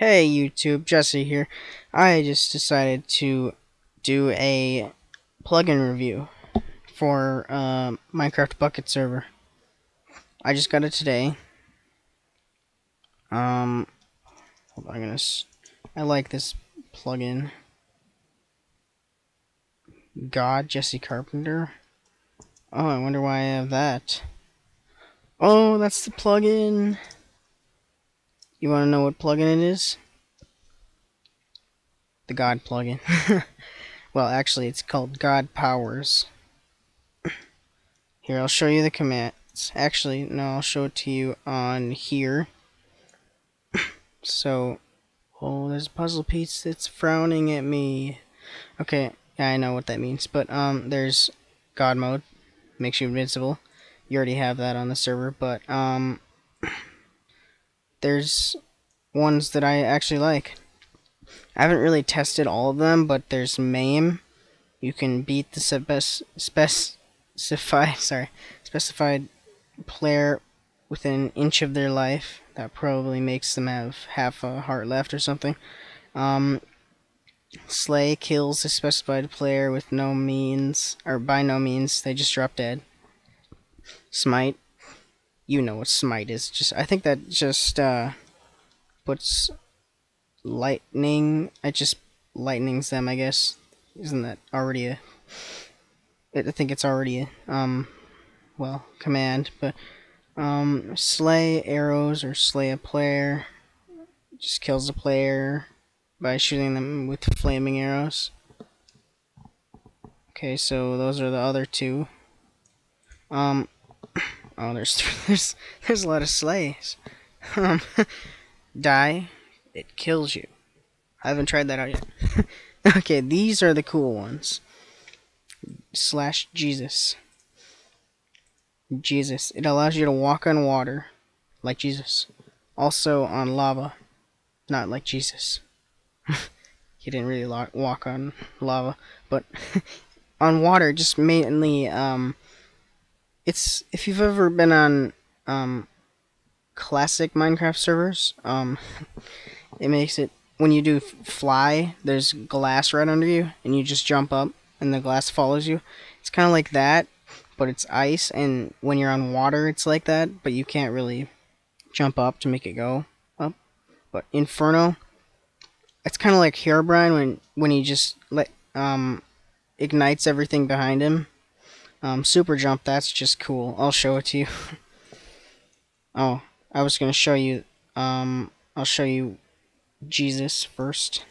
Hey YouTube, Jesse here. I just decided to do a plugin review for uh, Minecraft Bukkit server. I just got it today. Um, hold on, I'm gonna. I like this plugin. God Jesse Carpenter. Oh, I wonder why I have that. Oh, that's the plugin. You want to know what plugin it is? The God plugin. well, actually, it's called God Powers. Here, I'll show you the commands. Actually, no, I'll show it to you on here. so, oh, there's a puzzle piece that's frowning at me. Okay, I know what that means. But, um, there's God mode. Makes you invincible. You already have that on the server, but, um there's ones that I actually like. I haven't really tested all of them, but there's Maim. You can beat the spec specified sorry specified player within an inch of their life. That probably makes them have half a heart left or something. Um, Slay kills a specified player with no means, or by no means, they just drop dead. Smite you know what smite is. Just I think that just uh, puts lightning. It just lightnings them. I guess isn't that already a? I think it's already a um, well command, but um, slay arrows or slay a player just kills a player by shooting them with flaming arrows. Okay, so those are the other two. Um, Oh, there's there's there's a lot of slays. Um, die, it kills you. I haven't tried that out yet. okay, these are the cool ones. Slash Jesus. Jesus. It allows you to walk on water, like Jesus. Also on lava, not like Jesus. he didn't really walk on lava, but on water, just mainly um, it's if you've ever been on um, classic Minecraft servers, um, it makes it when you do fly, there's glass right under you, and you just jump up, and the glass follows you. It's kind of like that, but it's ice, and when you're on water, it's like that, but you can't really jump up to make it go up. But Inferno, it's kind of like Herobrine when when he just let um ignites everything behind him um, super jump, that's just cool. I'll show it to you. oh, I was to show you, um, I'll show you Jesus first.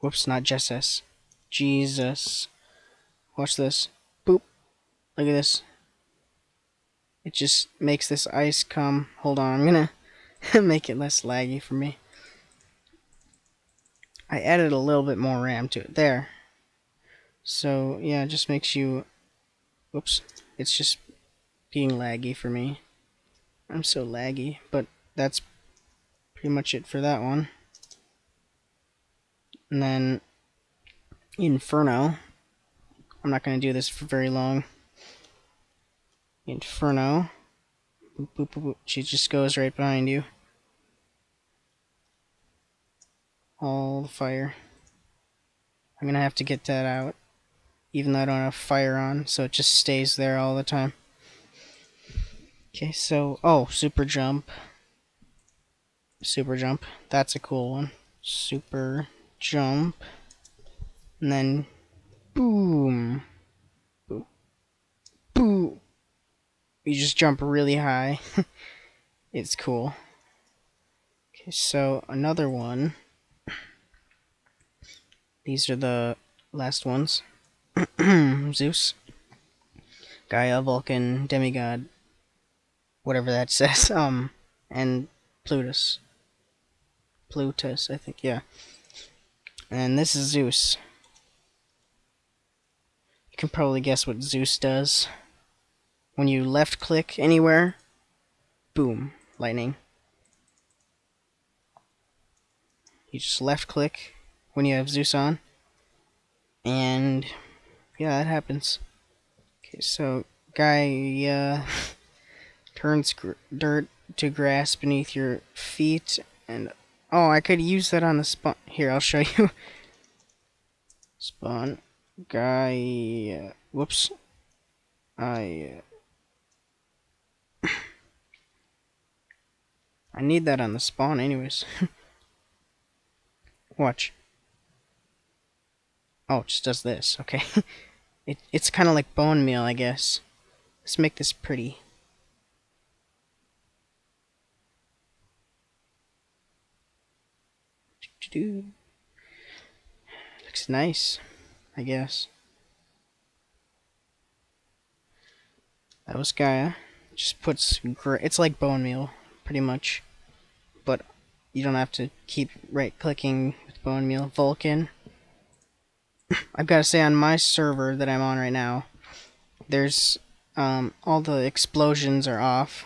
Whoops, not Jesus. Jesus. Watch this. Boop. Look at this. It just makes this ice come. Hold on, I'm gonna make it less laggy for me. I added a little bit more RAM to it. There. So, yeah, it just makes you Whoops. It's just being laggy for me. I'm so laggy, but that's pretty much it for that one. And then Inferno. I'm not going to do this for very long. Inferno. Boop, boop, boop. She just goes right behind you. All the fire. I'm going to have to get that out even though I don't have fire on, so it just stays there all the time. Okay, so, oh, super jump. Super jump. That's a cool one. Super jump. And then, boom. Boom. Boom. You just jump really high. it's cool. Okay, so another one. These are the last ones. Zeus, Gaia, Vulcan, Demigod, whatever that says, um, and Plutus. Plutus, I think, yeah. And this is Zeus. You can probably guess what Zeus does. When you left click anywhere, boom, lightning. You just left click when you have Zeus on, and yeah, that happens. Okay, so Gaia uh, turns dirt to grass beneath your feet, and Oh, I could use that on the spawn. Here, I'll show you. spawn Gaia. Uh, whoops. I. Uh, I need that on the spawn, anyways. Watch. Oh, it just does this. Okay. it it's kind of like bone meal, I guess. Let's make this pretty. Looks nice, I guess. That was Gaia. Just puts it's like bone meal, pretty much. But you don't have to keep right clicking with bone meal. Vulcan. I've got to say on my server that I'm on right now, there's um, all the explosions are off,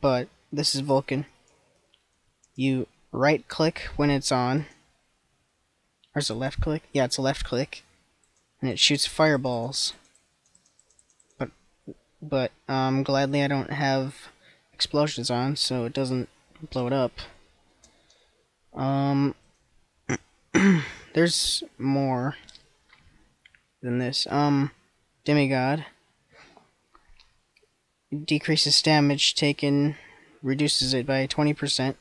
but this is Vulcan. You right click when it's on, or is it left click? Yeah, it's a left click. And it shoots fireballs. But, but, um, gladly I don't have explosions on, so it doesn't blow it up. Um, there's more than this. Um, Demigod. Decreases damage taken, reduces it by 20%.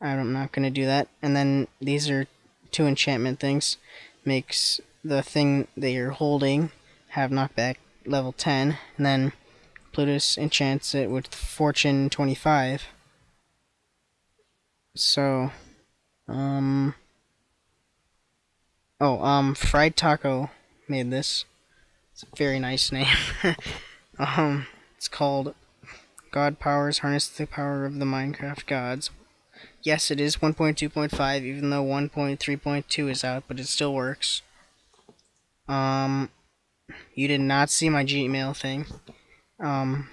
I'm not going to do that. And then these are two enchantment things makes the thing that you're holding have knockback level 10 and then Plutus enchants it with fortune 25 so um oh um fried taco made this it's a very nice name um it's called god powers harness the power of the minecraft gods Yes, it is 1.2.5, even though 1.3.2 is out, but it still works. Um, you did not see my Gmail thing. Um,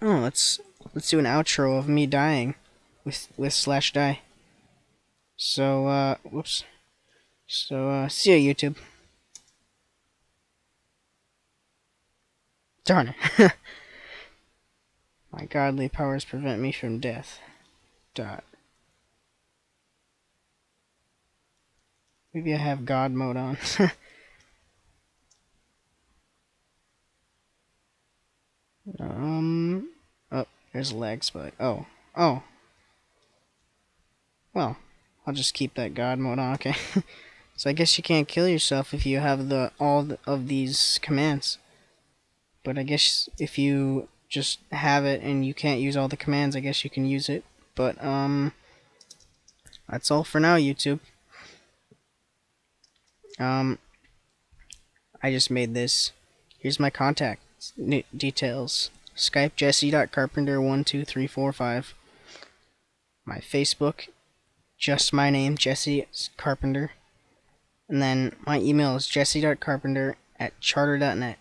oh, let's let's do an outro of me dying with with slash die. So, uh, whoops. So, uh, see you, YouTube. Darn it. my godly powers prevent me from death. Dot. Maybe I have God mode on. um, oh, there's a lag spike. Oh, oh. Well, I'll just keep that God mode on. Okay. so I guess you can't kill yourself if you have the all of these commands. But I guess if you just have it and you can't use all the commands, I guess you can use it. But um, that's all for now, YouTube. Um, I just made this. Here's my contact details. Skype jesse.carpenter12345. My Facebook, just my name, Jesse Carpenter. And then my email is jesse.carpenter at charter.net.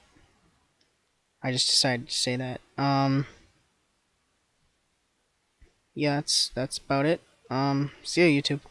I just decided to say that. Um, yeah, that's that's about it. Um, see you, YouTube.